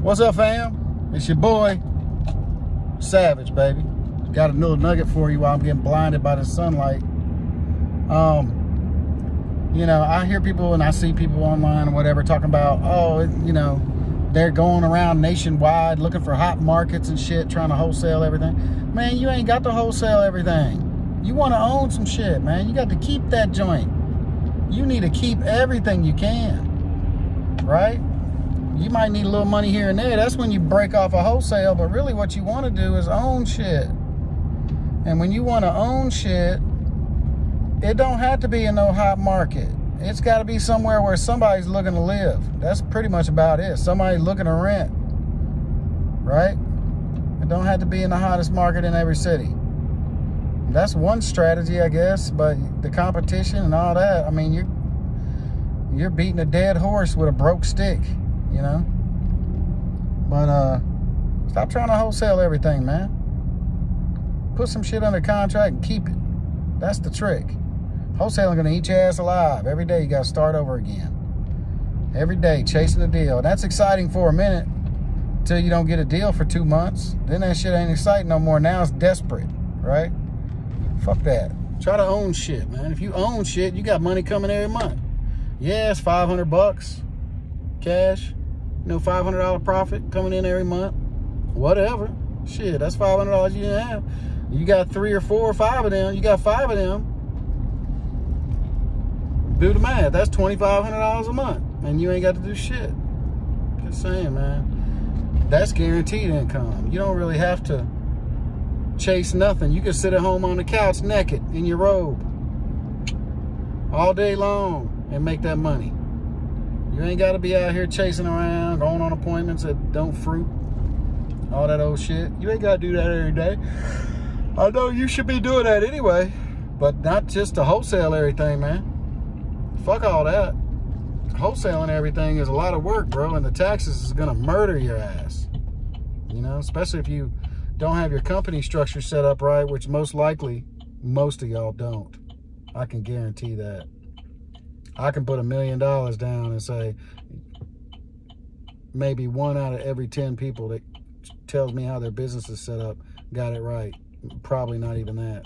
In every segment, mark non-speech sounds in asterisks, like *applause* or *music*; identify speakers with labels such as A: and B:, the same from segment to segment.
A: What's up, fam? It's your boy, Savage, baby. Got a little nugget for you while I'm getting blinded by the sunlight. Um, you know, I hear people and I see people online or whatever talking about, oh, you know, they're going around nationwide looking for hot markets and shit, trying to wholesale everything. Man, you ain't got to wholesale everything. You want to own some shit, man. You got to keep that joint. You need to keep everything you can, right? You might need a little money here and there. That's when you break off a wholesale, but really what you want to do is own shit. And when you want to own shit, it don't have to be in no hot market. It's got to be somewhere where somebody's looking to live. That's pretty much about it. Somebody looking to rent, right? It don't have to be in the hottest market in every city. That's one strategy, I guess. But the competition and all that, I mean, you're you're beating a dead horse with a broke stick, you know. But uh, stop trying to wholesale everything, man. Put some shit under contract and keep it. That's the trick. Wholesaling gonna eat your ass alive. Every day you gotta start over again. Every day chasing a deal. That's exciting for a minute until you don't get a deal for two months. Then that shit ain't exciting no more. Now it's desperate, right? Fuck that. Try to own shit, man. If you own shit, you got money coming every month. Yeah, 500 bucks cash. Know, $500 profit coming in every month. Whatever. Shit, that's $500 you didn't have. You got three or four or five of them. You got five of them do the math. That's $2,500 a month. And you ain't got to do shit. Just saying, man. That's guaranteed income. You don't really have to chase nothing. You can sit at home on the couch naked in your robe all day long and make that money. You ain't got to be out here chasing around, going on appointments that don't fruit, all that old shit. You ain't got to do that every day. I know you should be doing that anyway, but not just to wholesale everything, man fuck all that. Wholesaling everything is a lot of work, bro, and the taxes is gonna murder your ass. You know, especially if you don't have your company structure set up right, which most likely most of y'all don't. I can guarantee that. I can put a million dollars down and say maybe one out of every 10 people that tells me how their business is set up got it right. Probably not even that.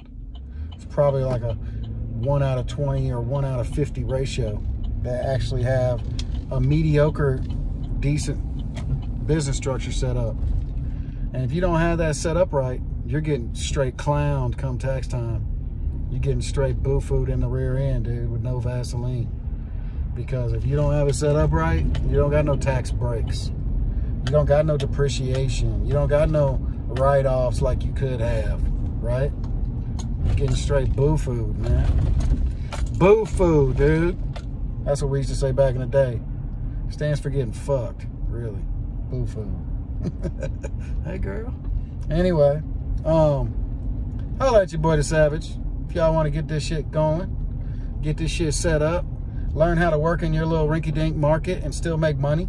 A: It's probably like a one out of 20 or one out of 50 ratio that actually have a mediocre, decent business structure set up. And if you don't have that set up right, you're getting straight clowned come tax time. You're getting straight boo food in the rear end, dude, with no Vaseline. Because if you don't have it set up right, you don't got no tax breaks. You don't got no depreciation. You don't got no write-offs like you could have, right? Getting straight boo food, man. Boo food, dude. That's what we used to say back in the day. Stands for getting fucked, really. Boo food. *laughs* hey, girl. Anyway, um, holla at your boy the Savage. If y'all want to get this shit going, get this shit set up, learn how to work in your little rinky-dink market and still make money.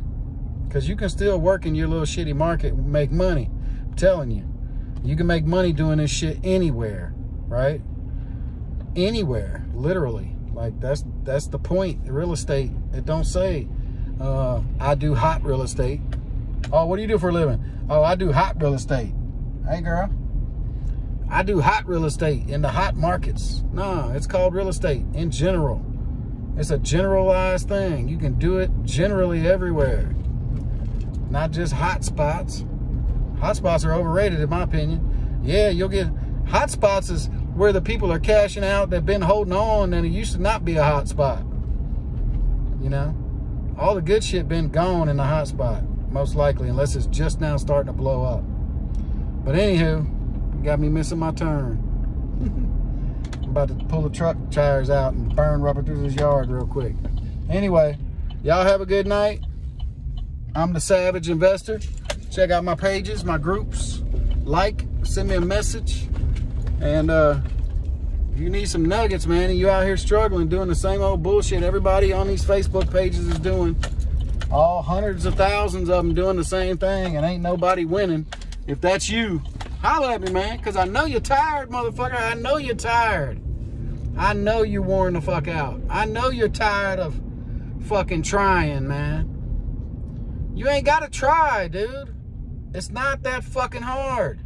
A: Because you can still work in your little shitty market and make money. I'm telling you. You can make money doing this shit anywhere right? Anywhere, literally. Like that's that's the point. Real estate. It don't say uh, I do hot real estate. Oh, what do you do for a living? Oh, I do hot real estate. Hey, girl. I do hot real estate in the hot markets. No, it's called real estate in general. It's a generalized thing. You can do it generally everywhere. Not just hot spots. Hot spots are overrated in my opinion. Yeah, you'll get hot spots is where the people are cashing out they've been holding on and it used to not be a hot spot you know all the good shit been gone in the hot spot most likely unless it's just now starting to blow up but anywho got me missing my turn *laughs* about to pull the truck tires out and burn rubber through this yard real quick. Anyway y'all have a good night. I'm the Savage Investor. Check out my pages my groups. Like send me a message. And uh, if you need some nuggets, man, and you out here struggling doing the same old bullshit everybody on these Facebook pages is doing, all hundreds of thousands of them doing the same thing and ain't nobody winning. If that's you, holla at me, man, because I know you're tired, motherfucker. I know you're tired. I know you're worn the fuck out. I know you're tired of fucking trying, man. You ain't got to try, dude. It's not that fucking hard.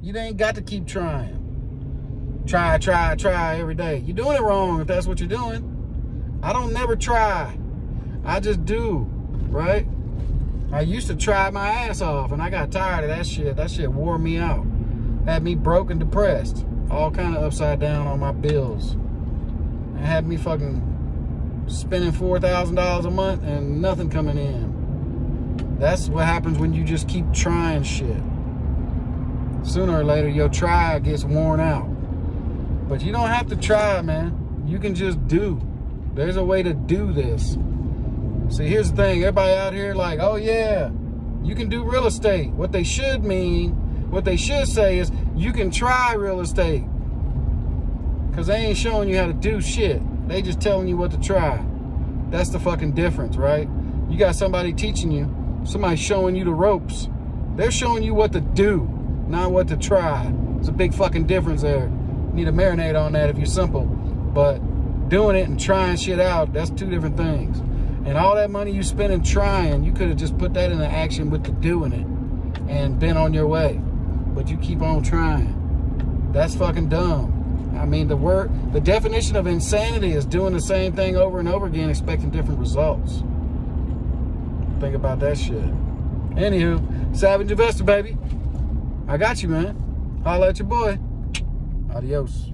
A: You ain't got to keep trying. Try, try, try every day. You're doing it wrong if that's what you're doing. I don't never try. I just do, right? I used to try my ass off and I got tired of that shit. That shit wore me out. Had me broke and depressed. All kind of upside down on my bills. It had me fucking spending $4,000 a month and nothing coming in. That's what happens when you just keep trying shit. Sooner or later, your try gets worn out. But you don't have to try, man. You can just do. There's a way to do this. See, here's the thing. Everybody out here like, oh yeah, you can do real estate. What they should mean, what they should say is, you can try real estate. Because they ain't showing you how to do shit. They just telling you what to try. That's the fucking difference, right? You got somebody teaching you. Somebody showing you the ropes. They're showing you what to do, not what to try. There's a big fucking difference there. You need to marinate on that if you're simple. But doing it and trying shit out, that's two different things. And all that money you spending trying, you could have just put that into action with the doing it and been on your way. But you keep on trying. That's fucking dumb. I mean, the word, the definition of insanity is doing the same thing over and over again, expecting different results. Think about that shit. Anywho, Savage Investor, baby. I got you, man. Holla at your boy. Adios.